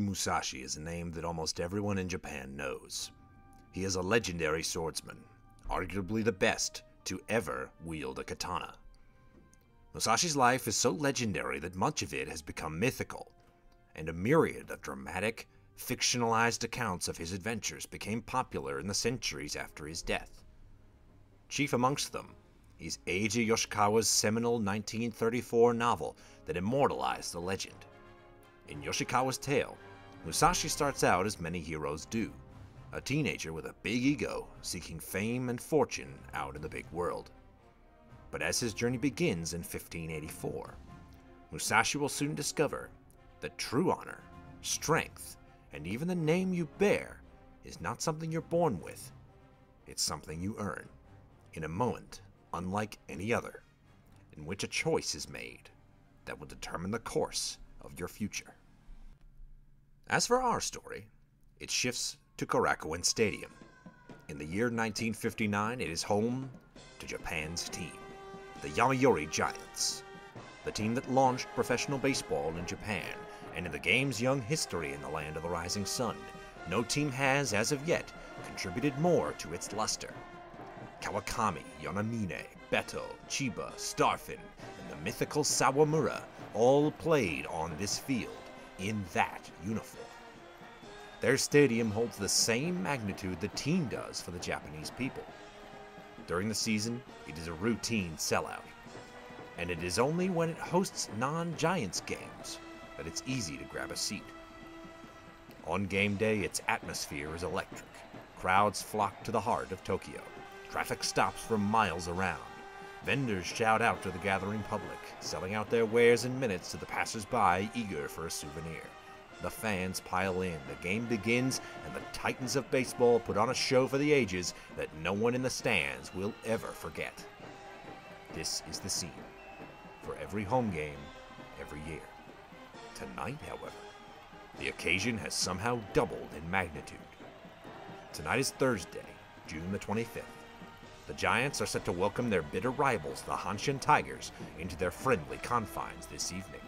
Musashi is a name that almost everyone in Japan knows. He is a legendary swordsman, arguably the best to ever wield a katana. Musashi's life is so legendary that much of it has become mythical, and a myriad of dramatic, fictionalized accounts of his adventures became popular in the centuries after his death. Chief amongst them is Eiji Yoshikawa's seminal 1934 novel that immortalized the legend. In Yoshikawa's tale, Musashi starts out as many heroes do a teenager with a big ego seeking fame and fortune out in the big world. But as his journey begins in 1584, Musashi will soon discover that true honor, strength, and even the name you bear is not something you're born with. It's something you earn in a moment unlike any other, in which a choice is made that will determine the course of your future. As for our story, it shifts to Korakuen Stadium. In the year 1959, it is home to Japan's team, the Yomiuri Giants, the team that launched professional baseball in Japan, and in the game's young history in the land of the rising sun, no team has, as of yet, contributed more to its luster. Kawakami, Yonamine, Beto, Chiba, Starffin, and the mythical Sawamura all played on this field in that uniform. Their stadium holds the same magnitude the team does for the Japanese people. During the season, it is a routine sellout, and it is only when it hosts non Giants games that it's easy to grab a seat. On game day, its atmosphere is electric. Crowds flock to the heart of Tokyo. Traffic stops for miles around. Vendors shout out to the gathering public, selling out their wares in minutes to the passers-by eager for a souvenir. The fans pile in, the game begins, and the titans of baseball put on a show for the ages that no one in the stands will ever forget. This is the scene for every home game, every year. Tonight, however, the occasion has somehow doubled in magnitude. Tonight is Thursday, June the 25th. The Giants are set to welcome their bitter rivals, the Hanshin Tigers, into their friendly confines this evening.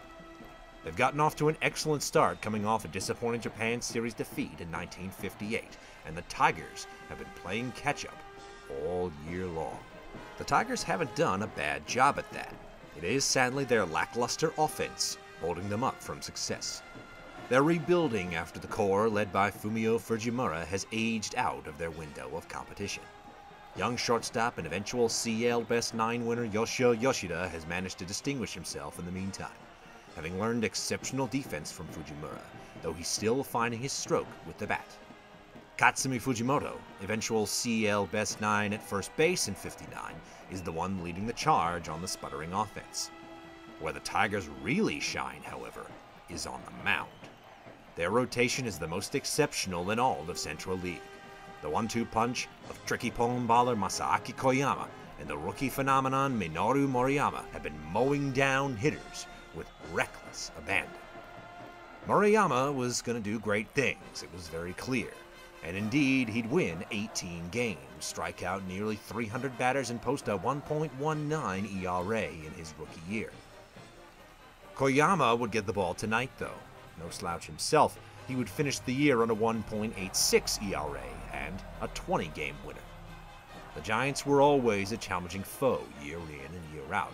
They've gotten off to an excellent start coming off a disappointing Japan Series defeat in 1958, and the Tigers have been playing catch up all year long. The Tigers haven't done a bad job at that. It is sadly their lackluster offense holding them up from success. They're rebuilding after the core, led by Fumio Fujimura, has aged out of their window of competition. Young shortstop and eventual CL Best 9 winner Yoshio Yoshida has managed to distinguish himself in the meantime having learned exceptional defense from Fujimura, though he's still finding his stroke with the bat. Katsumi Fujimoto, eventual CL Best 9 at first base in 59, is the one leading the charge on the sputtering offense. Where the Tigers really shine, however, is on the mound. Their rotation is the most exceptional in all of Central League. The one-two punch of tricky palm baller Masaaki Koyama and the rookie phenomenon Minoru Murayama have been mowing down hitters with reckless abandon. Murayama was going to do great things, it was very clear. And indeed, he'd win 18 games, strike out nearly 300 batters, and post a 1.19 ERA in his rookie year. Koyama would get the ball tonight, though. No slouch himself, he would finish the year on a 1.86 ERA and a 20 game winner. The Giants were always a challenging foe year in and year out,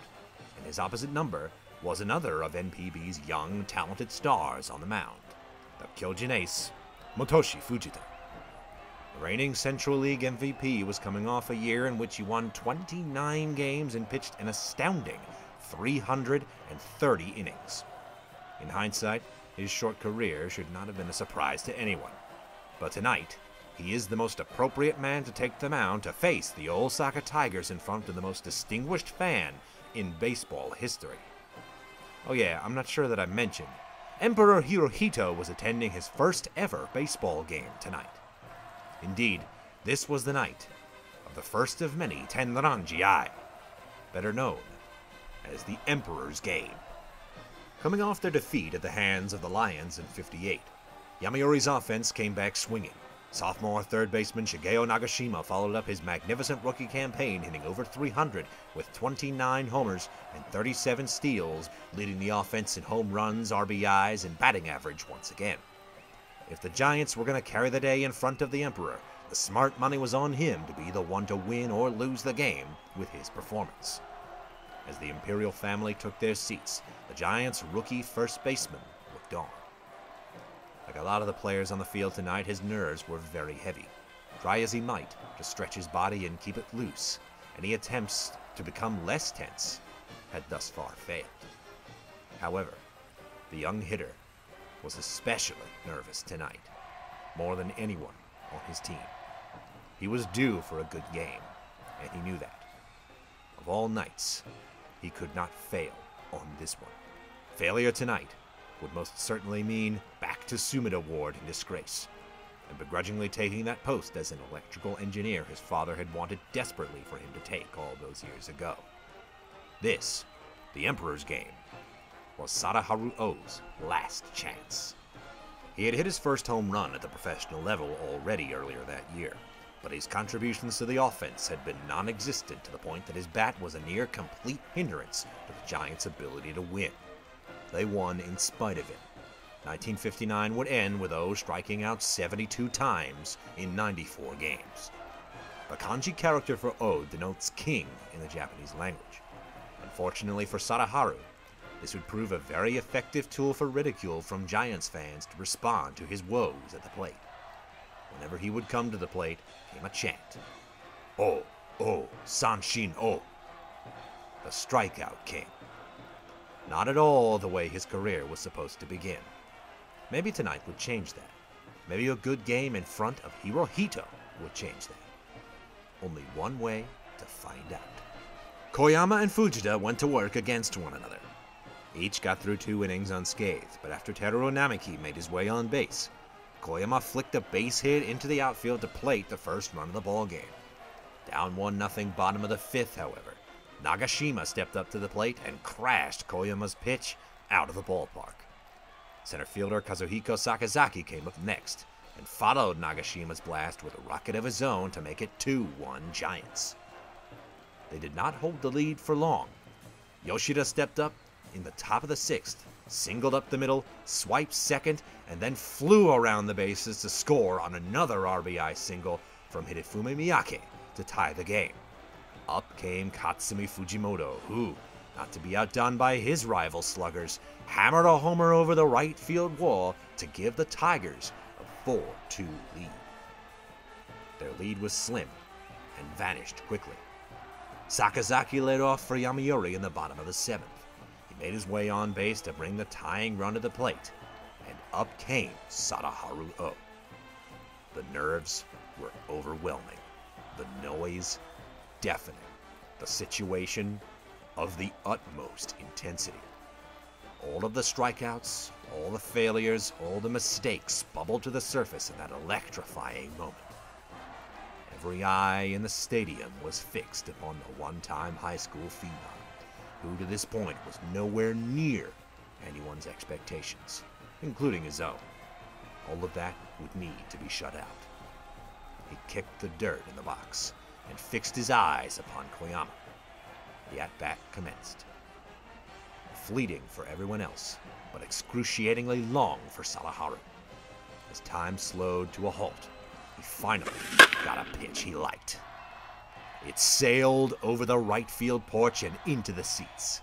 and his opposite number was another of NPB's young, talented stars on the mound, the Kyojin ace, Motoshi Fujita. The reigning Central League MVP was coming off a year in which he won 29 games and pitched an astounding 330 innings. In hindsight, his short career should not have been a surprise to anyone. But tonight, he is the most appropriate man to take the mound to face the Osaka Tigers in front of the most distinguished fan in baseball history. Oh, yeah, I'm not sure that I mentioned. Emperor Hirohito was attending his first ever baseball game tonight. Indeed, this was the night of the first of many Tenranji-ai, better known as the Emperor's Game. Coming off their defeat at the hands of the Lions in 58, Yomiuri's offense came back swinging. Sophomore third baseman Shigeo Nagashima followed up his magnificent rookie campaign, hitting over 300 with 29 homers and 37 steals, leading the offense in home runs, RBIs, and batting average once again. If the Giants were going to carry the day in front of the Emperor, the smart money was on him to be the one to win or lose the game with his performance. As the Imperial family took their seats, the Giants' rookie first baseman looked on. Like a lot of the players on the field tonight, his nerves were very heavy. Try as he might to stretch his body and keep it loose, any attempts to become less tense had thus far failed. However, the young hitter was especially nervous tonight, more than anyone on his team. He was due for a good game, and he knew that. Of all nights, he could not fail on this one. Failure tonight would most certainly mean back to Sumida Ward in disgrace, and begrudgingly taking that post as an electrical engineer his father had wanted desperately for him to take all those years ago. This, the Emperor's game, was Sadaharu Oh's last chance. He had hit his first home run at the professional level already earlier that year, but his contributions to the offense had been non existent to the point that his bat was a near complete hindrance to the Giants' ability to win. They won in spite of him. 1959 would end with O striking out 72 times in 94 games. The kanji character for O denotes king in the Japanese language. Unfortunately for Sadaharu, this would prove a very effective tool for ridicule from Giants fans to respond to his woes at the plate. Whenever he would come to the plate came a chant. Oh, oh, Sanshin, oh. The strikeout king. Not at all the way his career was supposed to begin. Maybe tonight would change that. Maybe a good game in front of Hirohito would change that. Only one way to find out. Koyama and Fujita went to work against one another. Each got through two innings unscathed, but after Teruo Namiki made his way on base, Koyama flicked a base hit into the outfield to plate the first run of the ball game. Down 1 0 bottom of the fifth, however, Nagashima stepped up to the plate and crashed Koyama's pitch out of the ballpark. Center fielder Kazuhiko Sakazaki came up next and followed Nagashima's blast with a rocket of his own to make it 2 1 Giants. They did not hold the lead for long. Yoshida stepped up in the top of the sixth, singled up the middle, swiped second, and then flew around the bases to score on another RBI single from Hidefumi Miyake to tie the game. Up came Katsumi Fujimoto, who, not to be outdone by his rival sluggers, hammered a homer over the right field wall to give the Tigers a 4 2 lead. Their lead was slim and vanished quickly. Sakazaki led off for Yomiuri in the bottom of the seventh. He made his way on base to bring the tying run to the plate, and up came Sadaharu O. The nerves were overwhelming, the noise deafening, the situation of the utmost intensity. All of the strikeouts, all the failures, all the mistakes bubbled to the surface in that electrifying moment. Every eye in the stadium was fixed upon the one time high school phenom, who to this point was nowhere near anyone's expectations, including his own. All of that would need to be shut out. He kicked the dirt in the box and fixed his eyes upon Koyama. The at bat commenced. Fleeting for everyone else, but excruciatingly long for Sadaharu. As time slowed to a halt, he finally got a pitch he liked. It sailed over the right field porch and into the seats.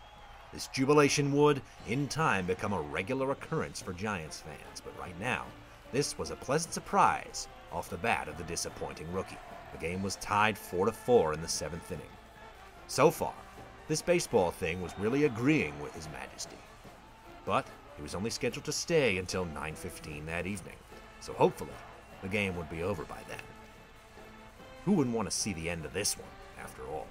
This jubilation would, in time, become a regular occurrence for Giants fans, but right now, this was a pleasant surprise off the bat of the disappointing rookie. The game was tied 4 to 4 in the seventh inning. So far, this baseball thing was really agreeing with His Majesty. But he was only scheduled to stay until 9:15 that evening, so hopefully the game would be over by then. Who wouldn't want to see the end of this one, after all?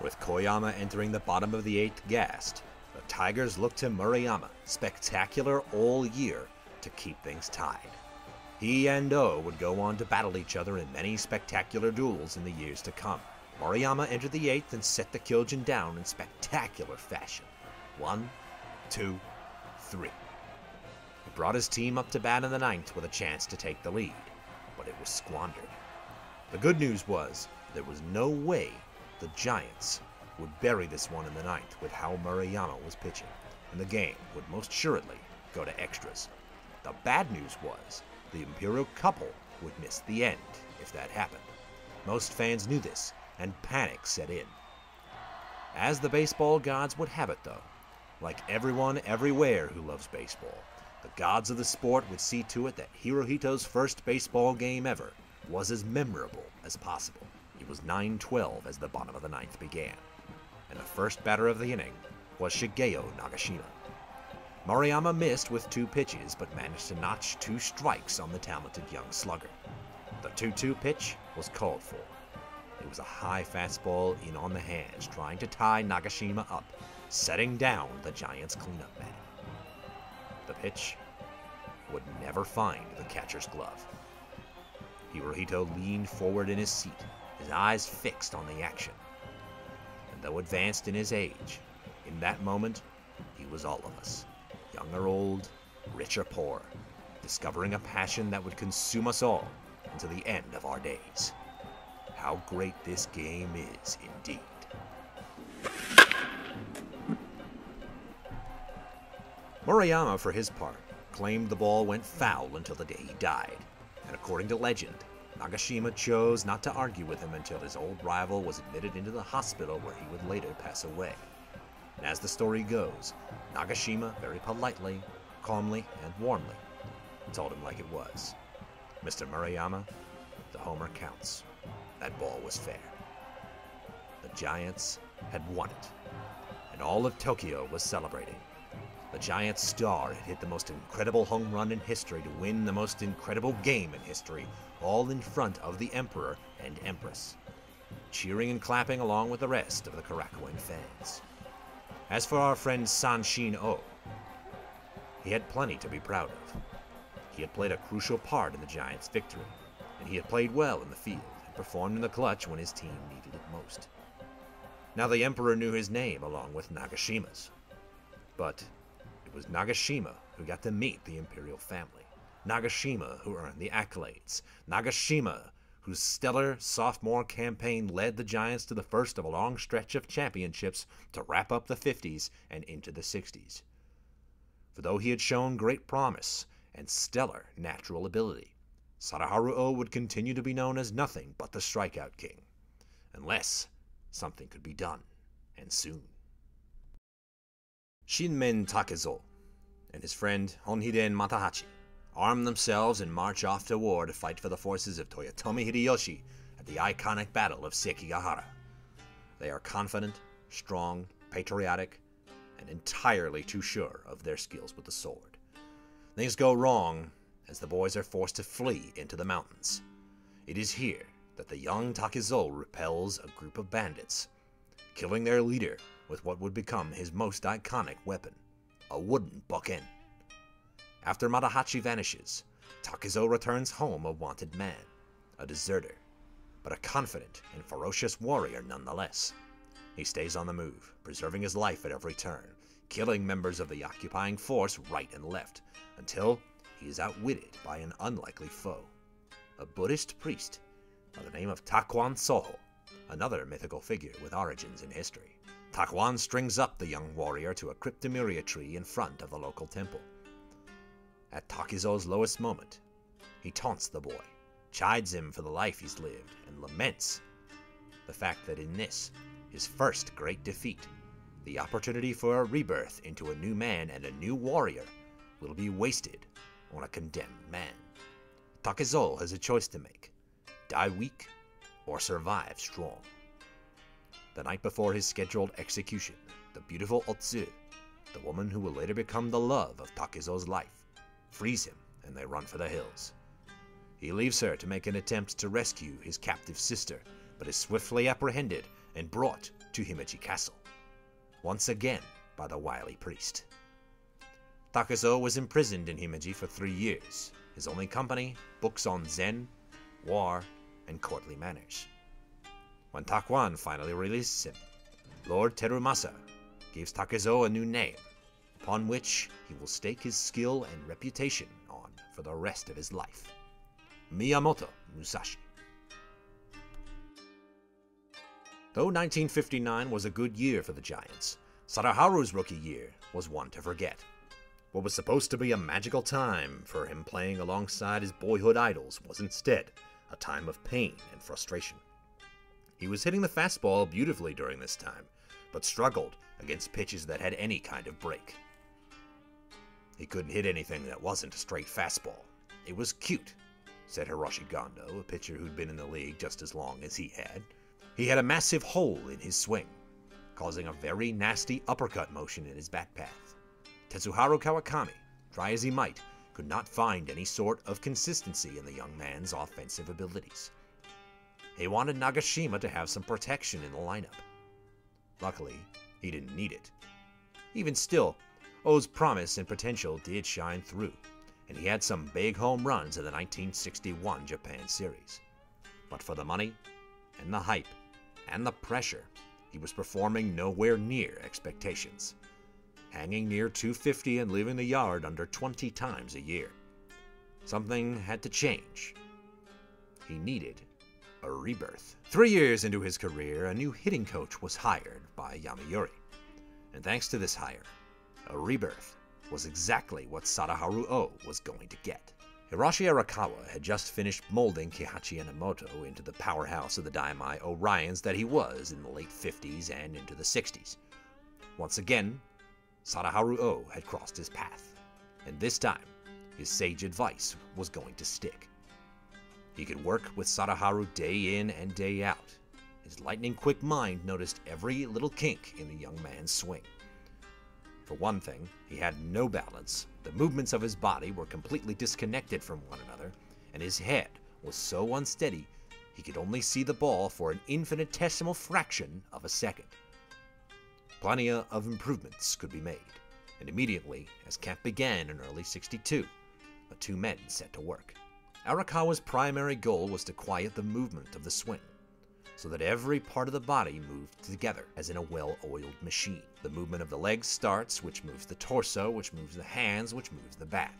With Koyama entering the bottom of the eighth gassed, the Tigers looked to Murayama, spectacular all year, to keep things tied. He and O would go on to battle each other in many spectacular duels in the years to come. Murayama entered the eighth and set the Kyojin down in spectacular fashion. One, two, three. He brought his team up to bat in the ninth with a chance to take the lead. but it was squandered. The good news was there was no way the Giants would bury this one in the ninth with how Murayama was pitching, and the game would most assuredly go to extras. The bad news was the Imperial couple would miss the end if that happened. Most fans knew this, and panic set in. As the baseball gods would have it, though, like everyone everywhere who loves baseball, the gods of the sport would see to it that Hirohito's first baseball game ever was as memorable as possible. It was 9 12 as the bottom of the ninth began, and the first batter of the inning was Shigeo Nagashima. Murayama missed with two pitches, but managed to notch two strikes on the talented young slugger. The 2 2 pitch was called for. It was a high fastball in on the hands, trying to tie Nagashima up, setting down the Giants' cleanup man. The pitch would never find the catcher's glove. Hirohito leaned forward in his seat, his eyes fixed on the action. And though advanced in his age, in that moment, he was all of us, young or old, rich or poor, discovering a passion that would consume us all until the end of our days. How great this game is indeed. Murayama, for his part, claimed the ball went foul until the day he died, and according to legend, Nagashima chose not to argue with him until his old rival was admitted into the hospital where he would later pass away. And as the story goes, Nagashima very politely, calmly, and warmly told him like it was. Mr. Murayama, the homer counts. That ball was fair. The Giants had won it, and all of Tokyo was celebrating. The Giants' star had hit the most incredible home run in history to win the most incredible game in history, all in front of the Emperor and Empress, cheering and clapping along with the rest of the Korakuen fans. As for our friend San Shin O, oh, he had plenty to be proud of. He had played a crucial part in the Giants' victory, and he had played well in the field and performed in the clutch when his team needed it most. Now the Emperor knew his name along with Nagashima's, but it was Nagashima who got to meet the imperial family. Nagashima who earned the accolades. Nagashima whose stellar sophomore campaign led the Giants to the first of a long stretch of championships to wrap up the 50s and into the 60s. For though he had shown great promise and stellar natural ability, Sadaharu O would continue to be known as nothing but the strikeout king, unless something could be done, and soon. Shinmen Takezo and his friend Hon'iden Matahachi arm themselves and march off to war to fight for the forces of Toyotomi Hideyoshi at the iconic Battle of Sekigahara. They are confident, strong, patriotic, and entirely too sure of their skills with the sword. Things go wrong as the boys are forced to flee into the mountains. It is here that the young Takezo repels a group of bandits, killing their leader with what would become his most iconic weapon, a wooden bokken. After Matahachi vanishes, Takezo returns home a wanted man, a deserter, but a confident and ferocious warrior nonetheless. He stays on the move, preserving his life at every turn, killing members of the occupying force right and left, until he is outwitted by an unlikely foe, a Buddhist priest by the name of Takuan Soho, another mythical figure with origins in history. Takuan strings up the young warrior to a cryptomeria tree in front of the local temple. At Takezo's lowest moment, he taunts the boy, chides him for the life he's lived, and laments the fact that in this, his first great defeat, the opportunity for a rebirth into a new man and a new warrior will be wasted on a condemned man. Takezo has a choice to make die weak or survive strong. The night before his scheduled execution, the beautiful Otsu, the woman who will later become the love of Takezo's life, frees him and they run for the hills. He leaves her to make an attempt to rescue his captive sister, but is swiftly apprehended and brought to Himeji Castle, once again by the wily priest. Takezo was imprisoned in Himeji for three years, his only company, books on Zen, war, and courtly manners. When Takuan finally releases him, Lord Terumasa gives Takezo a new name, upon which he will stake his skill and reputation on for the rest of his life. Miyamoto Musashi. Though 1959 was a good year for the Giants, Sadaharu's rookie year was one to forget. What was supposed to be a magical time for him playing alongside his boyhood idols was instead a time of pain and frustration. He was hitting the fastball beautifully during this time, but struggled against pitches that had any kind of break. He couldn't hit anything that wasn't a straight fastball. It was cute, said Hiroshi Gondo, a pitcher who'd been in the league just as long as he had. He had a massive hole in his swing, causing a very nasty uppercut motion in his back path. Tetsuharu Kawakami, try as he might, could not find any sort of consistency in the young man's offensive abilities. He wanted Nagashima to have some protection in the lineup. Luckily, he didn't need it. Even still, Oh's promise and potential did shine through, and he had some big home runs in the 1961 Japan Series. But for the money, and the hype, and the pressure, he was performing nowhere near expectations, hanging near 250 and leaving the yard under 20 times a year. Something had to change. He needed a rebirth. Three years into his career, a new hitting coach was hired by Yomiuri. And thanks to this hire, a rebirth was exactly what Sadaharu O was going to get. Hiroshi Arakawa had just finished molding Kihachi Enomoto into the powerhouse of the Daimai Orions that he was in the late 50s and into the 60s. Once again, Sadaharu O had crossed his path, and this time, his sage advice was going to stick. He could work with Sadaharu day in and day out. His lightning quick mind noticed every little kink in the young man's swing. For one thing, he had no balance, the movements of his body were completely disconnected from one another, and his head was so unsteady he could only see the ball for an infinitesimal fraction of a second. Plenty of improvements could be made, and immediately, as camp began in early 62, the two men set to work. Arakawa's primary goal was to quiet the movement of the swing, so that every part of the body moved together as in a well oiled machine. The movement of the legs starts, which moves the torso, which moves the hands, which moves the bat.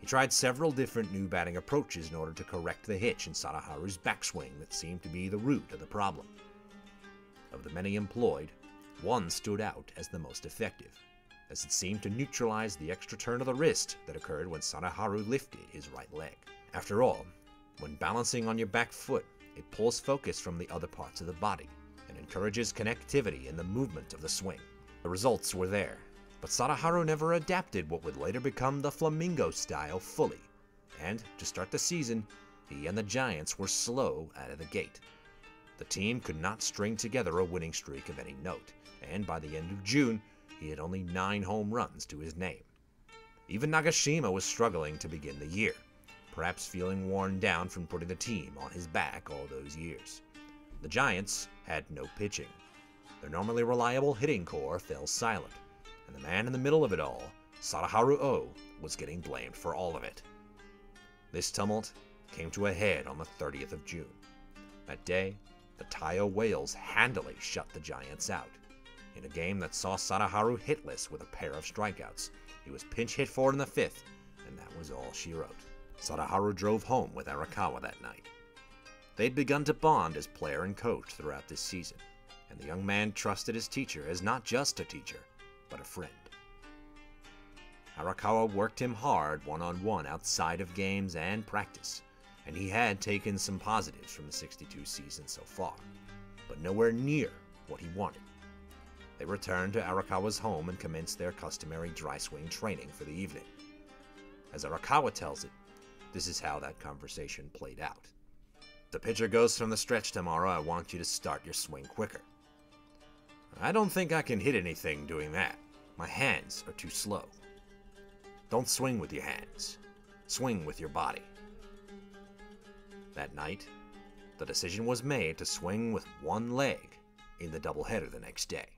He tried several different new batting approaches in order to correct the hitch in Sadaharu's backswing that seemed to be the root of the problem. Of the many employed, one stood out as the most effective, as it seemed to neutralize the extra turn of the wrist that occurred when Sadaharu lifted his right leg. After all, when balancing on your back foot, it pulls focus from the other parts of the body and encourages connectivity in the movement of the swing. The results were there, but Sadaharu never adapted what would later become the flamingo style fully, and to start the season, he and the Giants were slow out of the gate. The team could not string together a winning streak of any note, and by the end of June, he had only nine home runs to his name. Even Nagashima was struggling to begin the year perhaps feeling worn down from putting the team on his back all those years. The Giants had no pitching. Their normally reliable hitting core fell silent, and the man in the middle of it all, Sadaharu O, was getting blamed for all of it. This tumult came to a head on the 30th of June. That day, the Taiyo Whales handily shut the Giants out. In a game that saw Sadaharu hitless with a pair of strikeouts, he was pinch hit for in the fifth, and that was all she wrote. Sadaharu drove home with Arakawa that night. They'd begun to bond as player and coach throughout this season, and the young man trusted his teacher as not just a teacher, but a friend. Arakawa worked him hard one on one outside of games and practice, and he had taken some positives from the 62 season so far, but nowhere near what he wanted. They returned to Arakawa's home and commenced their customary dry swing training for the evening. As Arakawa tells it, this is how that conversation played out. The pitcher goes from the stretch tomorrow. I want you to start your swing quicker. I don't think I can hit anything doing that. My hands are too slow. Don't swing with your hands. Swing with your body. That night, the decision was made to swing with one leg in the doubleheader the next day.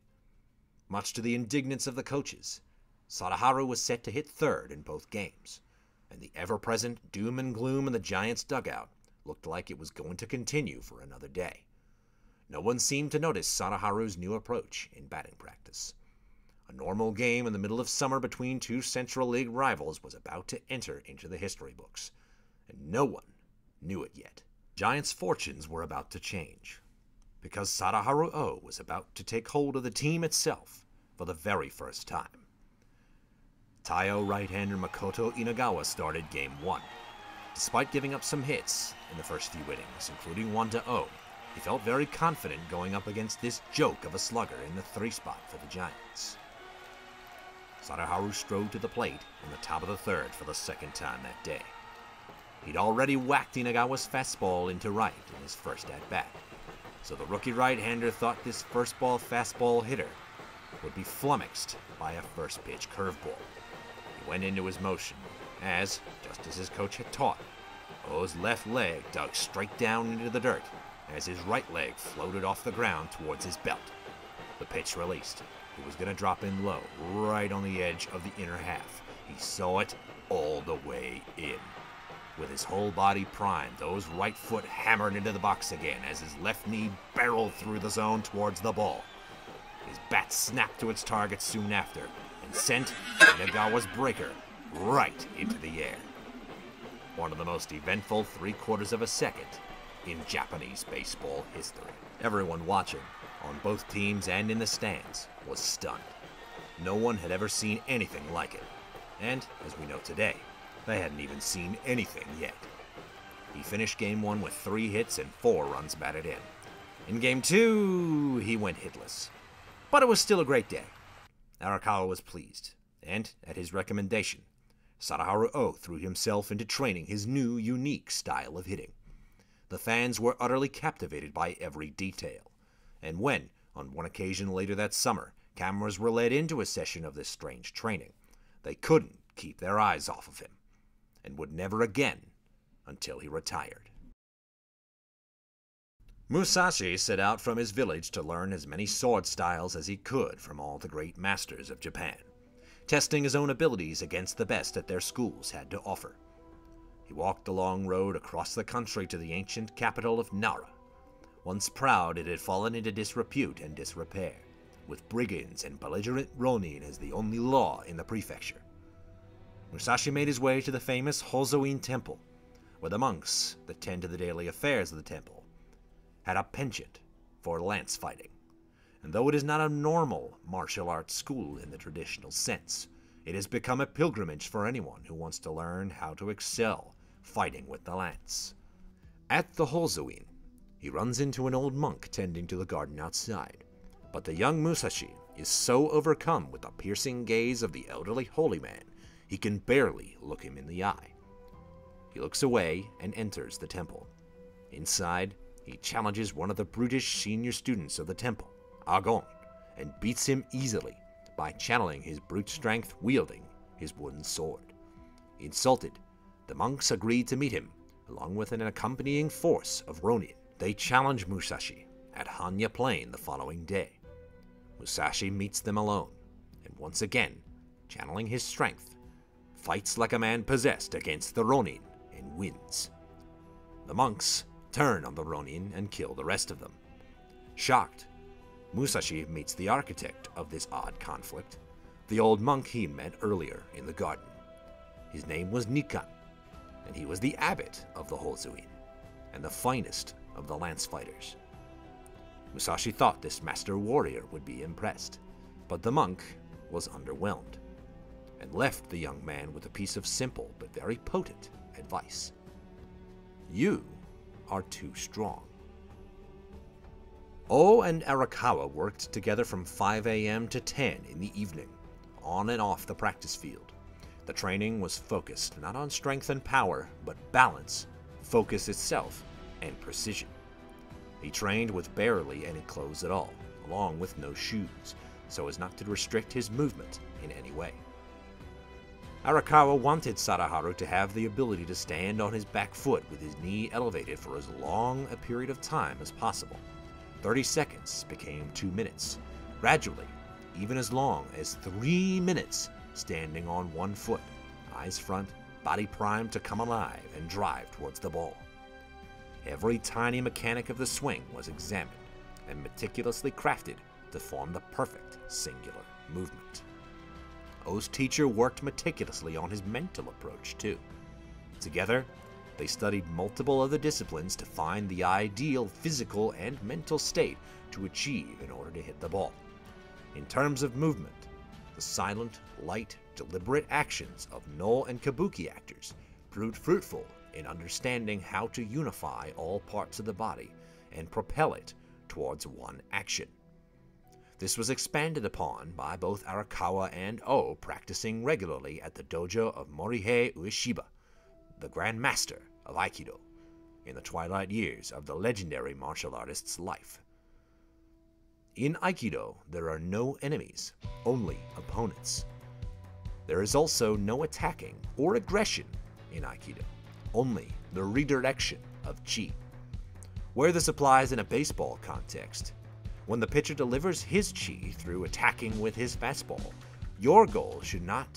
Much to the indignance of the coaches, Sadaharu was set to hit third in both games and the ever present doom and gloom in the Giants' dugout looked like it was going to continue for another day. No one seemed to notice Sadaharu's new approach in batting practice. A normal game in the middle of summer between two Central League rivals was about to enter into the history books, and no one knew it yet. Giants' fortunes were about to change, because Sadaharu O was about to take hold of the team itself for the very first time. Taiyo right-hander Makoto Inagawa started game one. Despite giving up some hits in the first few innings, including one to O, he felt very confident going up against this joke of a slugger in the three spot for the Giants. Sadaharu strode to the plate in the top of the third for the second time that day. He'd already whacked Inagawa's fastball into right in his first at bat, so the rookie right hander thought this first ball fastball hitter would be flummoxed by a first pitch curveball. He went into his motion, as, just as his coach had taught, O's left leg dug straight down into the dirt as his right leg floated off the ground towards his belt. The pitch released. It was going to drop in low, right on the edge of the inner half. He saw it all the way in. With his whole body primed, O's right foot hammered into the box again as his left knee barreled through the zone towards the ball. His bat snapped to its target soon after and sent Inagawa's breaker right into the air. One of the most eventful three quarters of a second in Japanese baseball history. Everyone watching, on both teams and in the stands, was stunned. No one had ever seen anything like it. And, as we know today, they hadn't even seen anything yet. He finished game one with three hits and four runs batted in. In game two, he went hitless. But it was still a great day. Arakawa was pleased, and, at his recommendation, Sadaharu O threw himself into training his new, unique style of hitting. The fans were utterly captivated by every detail. And when, on one occasion later that summer, cameras were led into a session of this strange training, they couldn't keep their eyes off of him, and would never again until he retired. Musashi set out from his village to learn as many sword styles as he could from all the great masters of Japan, testing his own abilities against the best that their schools had to offer. He walked the long road across the country to the ancient capital of Nara. Once proud, it had fallen into disrepute and disrepair, with brigands and belligerent ronin as the only law in the prefecture. Musashi made his way to the famous Hozoin Temple, where the monks that tend to the daily affairs of the temple had a penchant for lance fighting. And though it is not a normal martial arts school in the traditional sense, it has become a pilgrimage for anyone who wants to learn how to excel fighting with the lance. At the Hozoin, he runs into an old monk tending to the garden outside, but the young Musashi is so overcome with the piercing gaze of the elderly holy man, he can barely look him in the eye. He looks away and enters the temple. Inside, he challenges one of the brutish senior students of the temple, Agon, and beats him easily by channeling his brute strength wielding his wooden sword. Insulted, the monks agreed to meet him, along with an accompanying force of Ronin. They challenge Musashi at Hanya Plain the following day. Musashi meets them alone, and once again, channeling his strength, fights like a man possessed against the Ronin and wins. The monks turn on the Ronin and kill the rest of them. Shocked, Musashi meets the architect of this odd conflict, the old monk he met earlier in the garden. His name was Nikan, and he was the abbot of the Hozoin, and the finest of the lance fighters. Musashi thought this master warrior would be impressed, but the monk was underwhelmed, and left the young man with a piece of simple but very potent advice. You are too strong. O and Arakawa worked together from 5 a.m. to 10 in the evening, on and off the practice field. The training was focused not on strength and power, but balance, focus itself, and precision. He trained with barely any clothes at all, along with no shoes, so as not to restrict his movement in any way. Arakawa wanted Sadaharu to have the ability to stand on his back foot with his knee elevated for as long a period of time as possible. 30 seconds became 2 minutes. Gradually, even as long as 3 minutes standing on one foot, eyes front, body primed to come alive and drive towards the ball. Every tiny mechanic of the swing was examined and meticulously crafted to form the perfect singular movement. O's teacher worked meticulously on his mental approach, too. Together, they studied multiple other disciplines to find the ideal physical and mental state to achieve in order to hit the ball. In terms of movement, the silent, light, deliberate actions of Noh and Kabuki actors proved fruitful in understanding how to unify all parts of the body and propel it towards one action. This was expanded upon by both Arakawa and O practicing regularly at the dojo of Morihei Ueshiba, the Grand Master of Aikido, in the twilight years of the legendary martial artist's life. In Aikido, there are no enemies, only opponents. There is also no attacking or aggression in Aikido, only the redirection of chi. Where this applies in a baseball context, when the pitcher delivers his chi through attacking with his fastball, your goal should not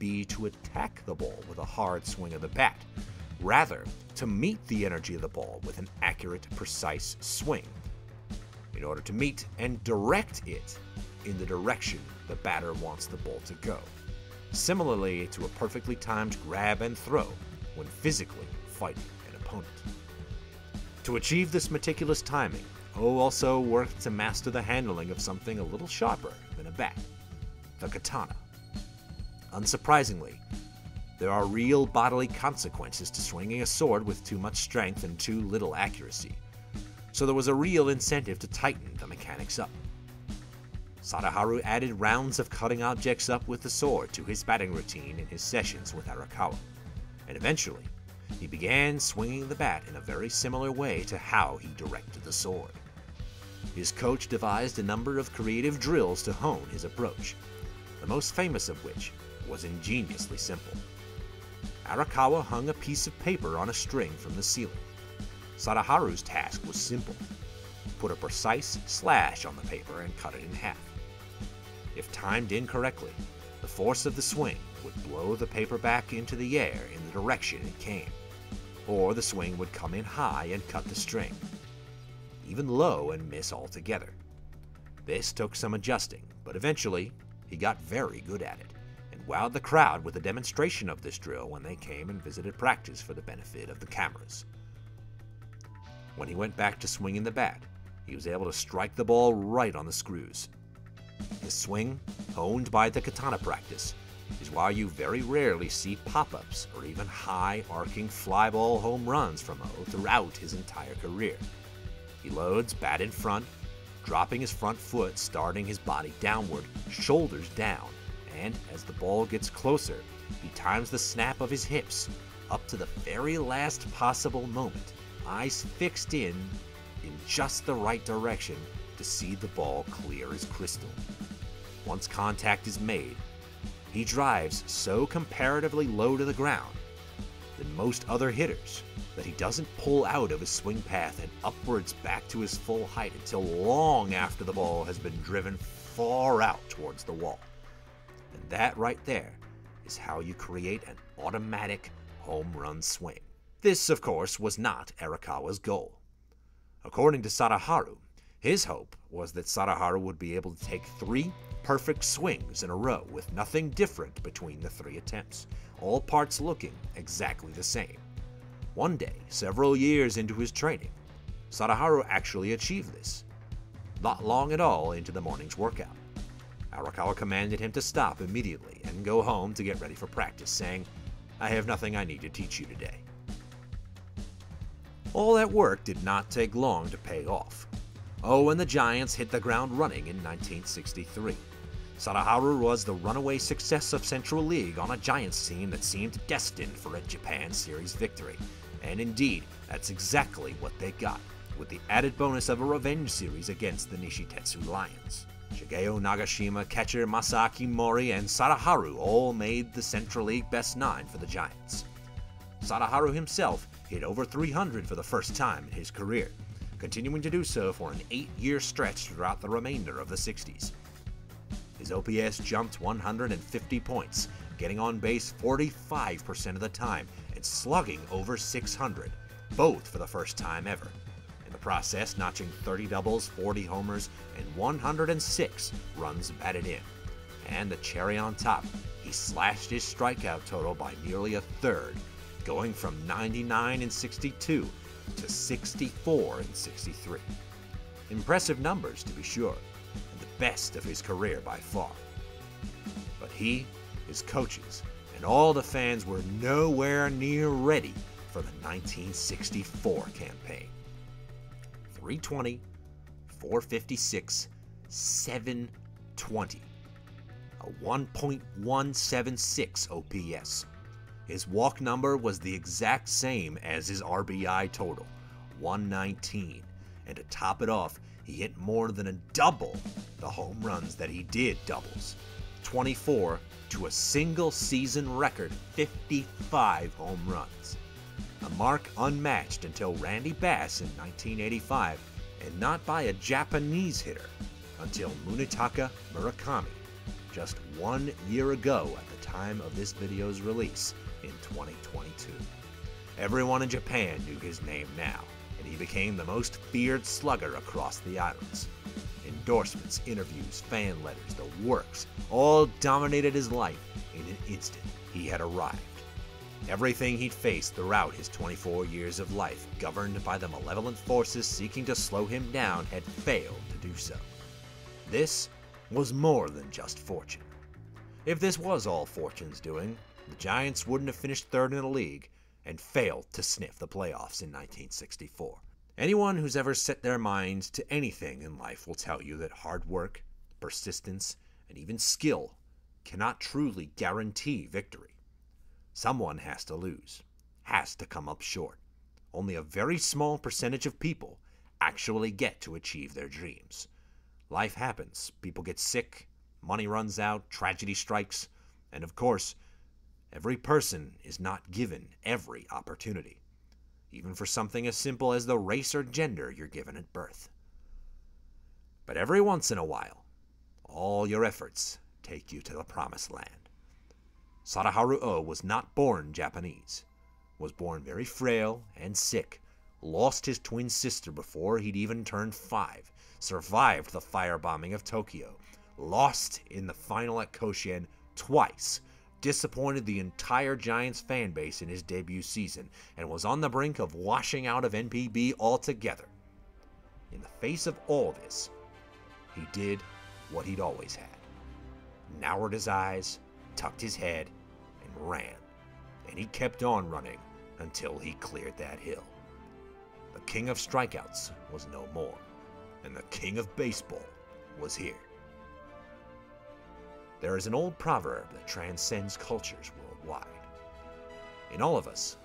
be to attack the ball with a hard swing of the bat, rather, to meet the energy of the ball with an accurate, precise swing, in order to meet and direct it in the direction the batter wants the ball to go. Similarly to a perfectly timed grab and throw when physically fighting an opponent. To achieve this meticulous timing, O also worked to master the handling of something a little sharper than a bat the katana. Unsurprisingly, there are real bodily consequences to swinging a sword with too much strength and too little accuracy, so there was a real incentive to tighten the mechanics up. Sadaharu added rounds of cutting objects up with the sword to his batting routine in his sessions with Arakawa, and eventually, he began swinging the bat in a very similar way to how he directed the sword. His coach devised a number of creative drills to hone his approach, the most famous of which was ingeniously simple. Arakawa hung a piece of paper on a string from the ceiling. Sadaharu's task was simple put a precise slash on the paper and cut it in half. If timed incorrectly, the force of the swing would blow the paper back into the air in the direction it came, or the swing would come in high and cut the string, even low and miss altogether. This took some adjusting, but eventually he got very good at it wowed the crowd with a demonstration of this drill when they came and visited practice for the benefit of the cameras. When he went back to swinging the bat, he was able to strike the ball right on the screws. His swing, honed by the katana practice, is why you very rarely see pop ups or even high arcing fly ball home runs from O throughout his entire career. He loads bat in front, dropping his front foot, starting his body downward, shoulders down, and as the ball gets closer, he times the snap of his hips up to the very last possible moment, eyes fixed in in just the right direction to see the ball clear as crystal. Once contact is made, he drives so comparatively low to the ground than most other hitters that he doesn't pull out of his swing path and upwards back to his full height until long after the ball has been driven far out towards the wall. And that right there is how you create an automatic home run swing. This, of course, was not Arakawa's goal. According to Sadaharu, his hope was that Sadaharu would be able to take three perfect swings in a row with nothing different between the three attempts, all parts looking exactly the same. One day, several years into his training, Sadaharu actually achieved this. Not long at all into the morning's workout. Arakawa commanded him to stop immediately and go home to get ready for practice, saying, I have nothing I need to teach you today. All that work did not take long to pay off. Oh, and the Giants hit the ground running in 1963. Sadaharu was the runaway success of Central League on a Giants team that seemed destined for a Japan Series victory. And indeed, that's exactly what they got, with the added bonus of a revenge series against the Nishitetsu Lions. Shigeo Nagashima, catcher Masaki Mori, and Sadaharu all made the Central League best nine for the Giants. Sadaharu himself hit over 300 for the first time in his career, continuing to do so for an eight year stretch throughout the remainder of the 60s. His OPS jumped 150 points, getting on base 45% of the time and slugging over 600, both for the first time ever. In the process, notching 30 doubles, 40 homers, and 106 runs batted in. And the cherry on top, he slashed his strikeout total by nearly a third going from 99 and 62 to 64 and 63. Impressive numbers, to be sure, and the best of his career by far. But he, his coaches, and all the fans were nowhere near ready for the 1964 campaign. 320, 456, 720. A 1.176 OPS. His walk number was the exact same as his RBI total, 119. And to top it off, he hit more than a double the home runs that he did doubles. 24 to a single season record 55 home runs. A mark unmatched until Randy Bass in 1985, and not by a Japanese hitter until Munetaka Murakami, just one year ago at the time of this video's release in 2022. Everyone in Japan knew his name now, and he became the most feared slugger across the islands. Endorsements, interviews, fan letters, the works, all dominated his life in an instant. He had arrived. Everything he'd faced throughout his 24 years of life, governed by the malevolent forces seeking to slow him down, had failed to do so. This was more than just fortune. If this was all fortune's doing, the Giants wouldn't have finished third in the league and failed to sniff the playoffs in 1964. Anyone who's ever set their mind to anything in life will tell you that hard work, persistence, and even skill cannot truly guarantee victory. Someone has to lose, has to come up short. Only a very small percentage of people actually get to achieve their dreams. Life happens, people get sick, money runs out, tragedy strikes, and of course, every person is not given every opportunity, even for something as simple as the race or gender you're given at birth. But every once in a while, all your efforts take you to the promised land. Sadaharu O was not born Japanese, was born very frail and sick, lost his twin sister before he'd even turned five, survived the firebombing of Tokyo, lost in the final at Koshien twice, disappointed the entire Giants fan base in his debut season, and was on the brink of washing out of NPB altogether. In the face of all this, he did what he'd always had narrowed his eyes, tucked his head, ran. And he kept on running until he cleared that hill. The king of strikeouts was no more, and the king of baseball was here. There is an old proverb that transcends cultures worldwide. In all of us,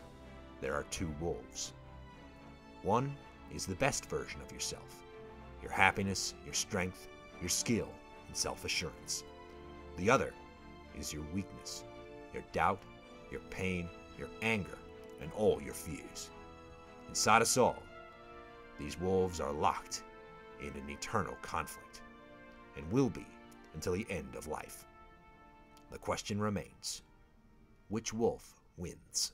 there are two wolves. One is the best version of yourself your happiness, your strength, your skill, and self assurance. The other is your weakness, your doubt, your pain, your anger, and all your fears. Inside us all, these wolves are locked in an eternal conflict, and will be until the end of life. The question remains which wolf wins?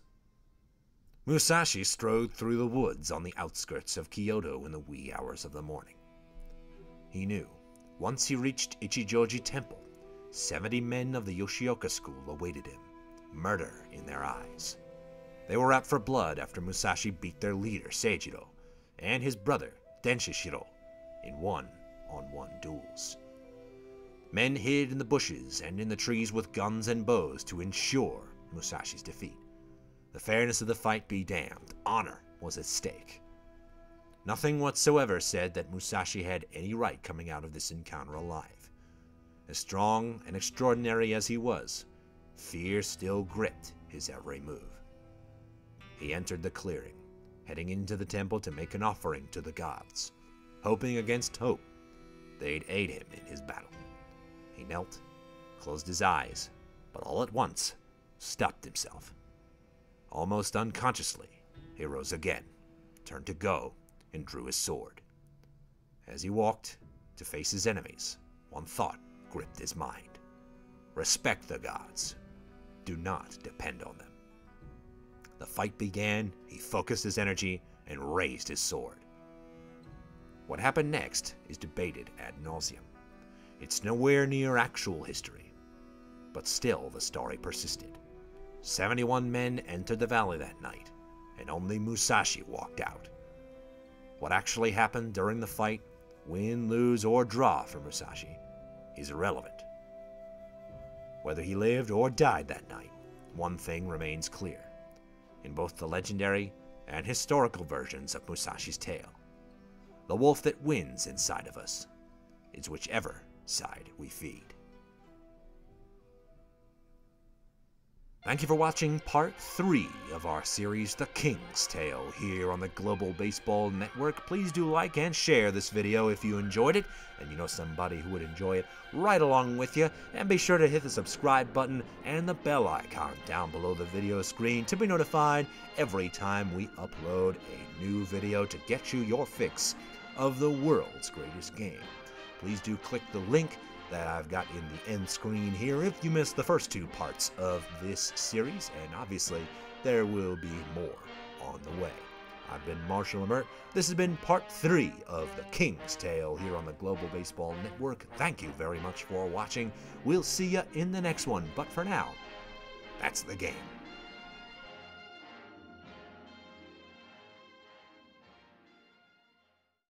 Musashi strode through the woods on the outskirts of Kyoto in the wee hours of the morning. He knew, once he reached Ichijoji Temple, 70 men of the Yoshioka school awaited him, murder in their eyes. They were out for blood after Musashi beat their leader, Seijuro, and his brother, Denshichiro, in one on one duels. Men hid in the bushes and in the trees with guns and bows to ensure Musashi's defeat. The fairness of the fight be damned, honor was at stake. Nothing whatsoever said that Musashi had any right coming out of this encounter alive. As strong and extraordinary as he was, fear still gripped his every move. He entered the clearing, heading into the temple to make an offering to the gods, hoping against hope they'd aid him in his battle. He knelt, closed his eyes, but all at once stopped himself. Almost unconsciously, he rose again, turned to go, and drew his sword. As he walked to face his enemies, one thought gripped his mind. Respect the gods. Do not depend on them. The fight began, he focused his energy and raised his sword. What happened next is debated ad nauseum. It's nowhere near actual history, but still the story persisted. 71 men entered the valley that night, and only Musashi walked out. What actually happened during the fight, win, lose, or draw for Musashi, is irrelevant. Whether he lived or died that night, one thing remains clear. In both the legendary and historical versions of Musashi's tale, the wolf that wins inside of us is whichever side we feed. Thank you for watching part 3 of our series The King's Tale here on the Global Baseball Network. Please do like and share this video if you enjoyed it, and you know somebody who would enjoy it right along with you. And be sure to hit the subscribe button and the bell icon down below the video screen to be notified every time we upload a new video to get you your fix of the world's greatest game. Please do click the link that I've got in the end screen here if you missed the first two parts of this series, and obviously there will be more on the way. I've been Marshall Emmert. This has been part three of The King's Tale here on the Global Baseball Network. Thank you very much for watching. We'll see you in the next one, but for now, that's the game.